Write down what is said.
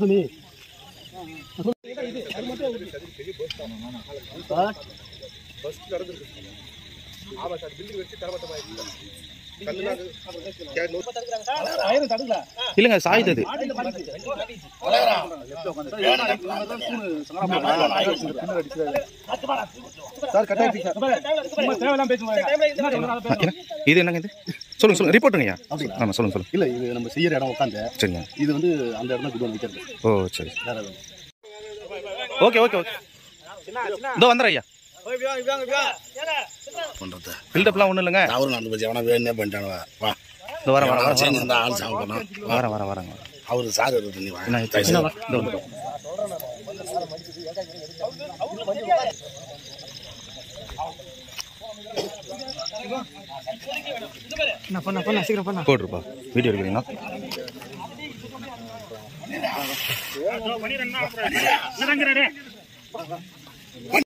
Sumi bus bus ಕರೆದ್ರು ಆ bus building వచ్చి తర్వాత அது என்ன? இது என்னங்க இது? சொல்லுங்க சொல்லுங்க. ரிப்போர்ட்டுங்கய்யா ஆமாம் சொல்லுங்க சொல்லுங்க. இல்ல இது நம்ம செய்யற இடம் உட்காந்து. சரிங்க. இது வந்து அந்த இடம் தான் குடோன் விற்கிறது. ஓ சரி. Okay okay okay. இதோ வந்துடுறேன் ஐயா. பண்றது? பில்டப்லாம் ஒன்றும் இல்லைங்க. அவரும் அந்த பத்தி எவனா வேணுனே பண்ணிட்டானுவ வா. இந்த வரேன் வரேன் வரேன் சேர்ந்து இருந்தா ஆள் போனோம் வரேன் வரேன் வரேங்க. அவரு சார் என்ன. இதோ வந்துட்டோம். போட்டுருப்பா. வீடியோ எடுக்கிறீங்களா?